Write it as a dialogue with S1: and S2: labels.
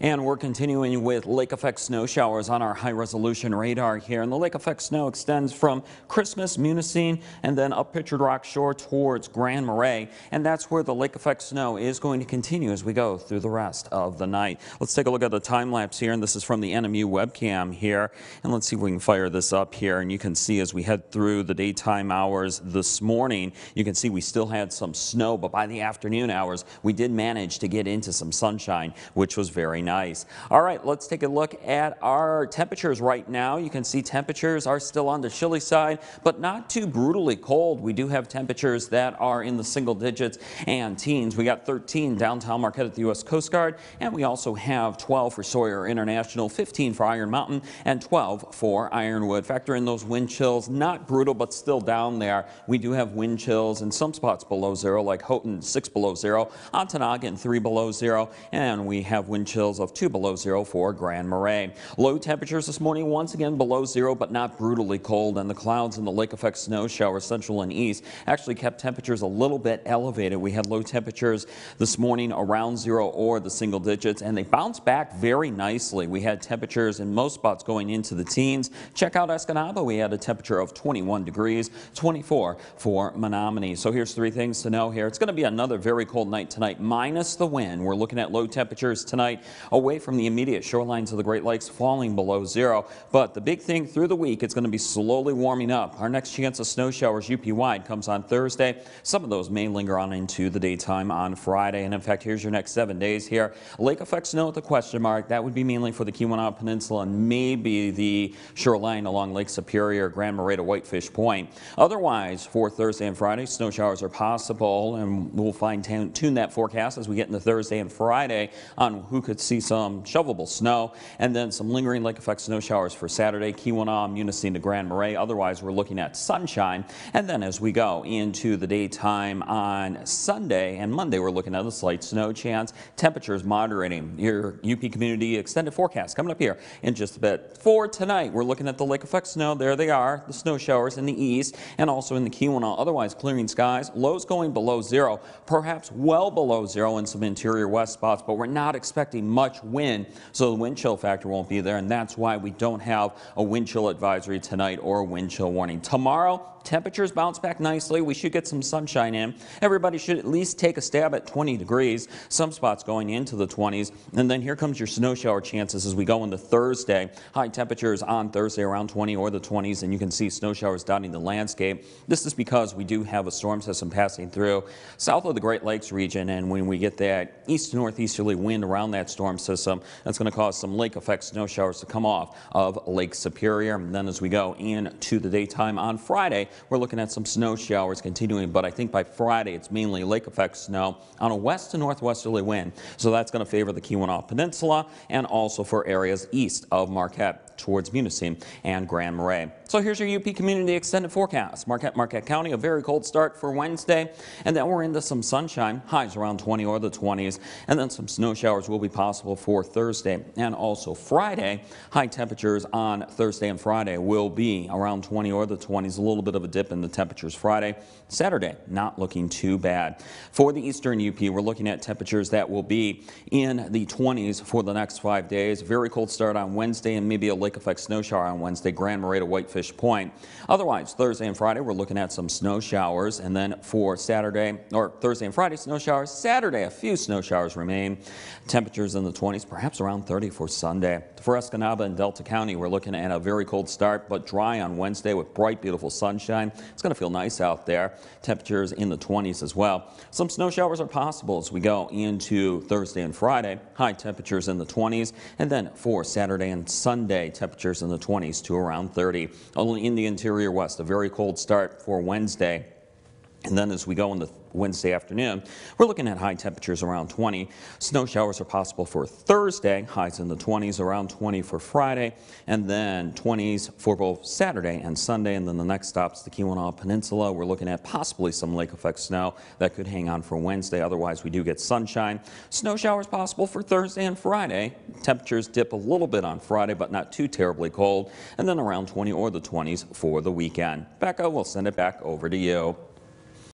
S1: And we're continuing with lake effect snow showers on our high resolution radar here. And the lake effect snow extends from Christmas, Munising, and then up Pictured Rock Shore towards Grand Marais. And that's where the lake effect snow is going to continue as we go through the rest of the night. Let's take a look at the time lapse here. And this is from the NMU webcam here. And let's see if we can fire this up here. And you can see as we head through the daytime hours this morning, you can see we still had some snow, but by the afternoon hours, we did manage to get into some sunshine, which was very nice. All right, let's take a look at our temperatures right now. You can see temperatures are still on the chilly side, but not too brutally cold. We do have temperatures that are in the single digits and teens. We got 13 downtown Marquette at the U.S. Coast Guard, and we also have 12 for Sawyer International, 15 for Iron Mountain, and 12 for Ironwood. Factor in those wind chills, not brutal, but still down there. We do have wind chills in some spots below zero, like Houghton, 6 below zero, Ontonagon, 3 below zero, and we have wind chills of 2 below zero for Grand Marais. Low temperatures this morning once again below zero but not brutally cold and the clouds and the lake effect snow shower central and east actually kept temperatures a little bit elevated. We had low temperatures this morning around zero or the single digits and they bounced back very nicely. We had temperatures in most spots going into the teens. Check out Escanaba. We had a temperature of 21 degrees, 24 for Menominee. So here's three things to know here. It's going to be another very cold night tonight minus the wind. We're looking at low temperatures tonight away from the immediate shorelines of the Great Lakes falling below zero. But the big thing through the week, it's going to be slowly warming up. Our next chance of snow showers UP-wide comes on Thursday. Some of those may linger on into the daytime on Friday. And in fact, here's your next seven days here. Lake effect snow with a question mark. That would be mainly for the Keweenaw Peninsula and maybe the shoreline along Lake Superior, Grand Marais to Whitefish Point. Otherwise, for Thursday and Friday, snow showers are possible, and we'll fine tune that forecast as we get into Thursday and Friday on who could see some shovelable snow, and then some lingering lake effect snow showers for Saturday, Keweenaw, Munising Grand Marais. Otherwise, we're looking at sunshine. And then as we go into the daytime on Sunday and Monday, we're looking at a slight snow chance. Temperatures moderating. Your UP Community extended forecast coming up here in just a bit. For tonight, we're looking at the lake effect snow. There they are, the snow showers in the east and also in the Keweenaw. Otherwise, clearing skies. Lows going below zero, perhaps well below zero in some interior west spots, but we're not expecting much wind wind, so the wind chill factor won't be there, and that's why we don't have a wind chill advisory tonight or a wind chill warning. Tomorrow, temperatures bounce back nicely. We should get some sunshine in. Everybody should at least take a stab at 20 degrees. Some spots going into the 20s. And then here comes your snow shower chances as we go into Thursday. High temperatures on Thursday around 20 or the 20s, and you can see snow showers dotting the landscape. This is because we do have a storm system passing through south of the Great Lakes region, and when we get that east northeasterly wind around that storm system, that's going to cause some lake effect snow showers to come off of Lake Superior. And then as we go into the daytime on Friday, we're looking at some snow showers continuing, but I think by Friday it's mainly lake effect snow on a west to northwesterly wind. So that's going to favor the Keweenaw Peninsula and also for areas east of Marquette towards Munising and Grand Marais. So here's your UP Community Extended Forecast. Marquette, Marquette County, a very cold start for Wednesday, and then we're into some sunshine, highs around 20 or the 20s, and then some snow showers will be possible for Thursday and also Friday. High temperatures on Thursday and Friday will be around 20 or the 20s, a little bit of a dip in the temperatures Friday. Saturday, not looking too bad. For the eastern UP, we're looking at temperatures that will be in the 20s for the next five days. Very cold start on Wednesday and maybe a lake effect snow shower on Wednesday, Grand Marais to Whitefish Point. Otherwise, Thursday and Friday, we're looking at some snow showers. And then for Saturday, or Thursday and Friday, snow showers. Saturday, a few snow showers remain. Temperatures in the 20s, perhaps around 30 for Sunday. For Escanaba and Delta County, we're looking at a very cold start, but dry on Wednesday with bright, beautiful sunshine. It's going to feel nice out there. Temperatures in the 20s as well. Some snow showers are possible as we go into Thursday and Friday. High temperatures in the 20s. And then for Saturday and Sunday, temperatures in the 20s to around 30. Only in the interior west, a very cold start for Wednesday. And then as we go into Wednesday afternoon, we're looking at high temperatures around 20. Snow showers are possible for Thursday, highs in the 20s, around 20 for Friday, and then 20s for both Saturday and Sunday. And then the next stop's the Keweenaw Peninsula. We're looking at possibly some lake effect snow that could hang on for Wednesday. Otherwise, we do get sunshine. Snow showers possible for Thursday and Friday. Temperatures dip a little bit on Friday, but not too terribly cold. And then around 20 or the 20s for the weekend. Becca, we'll send it back over to you.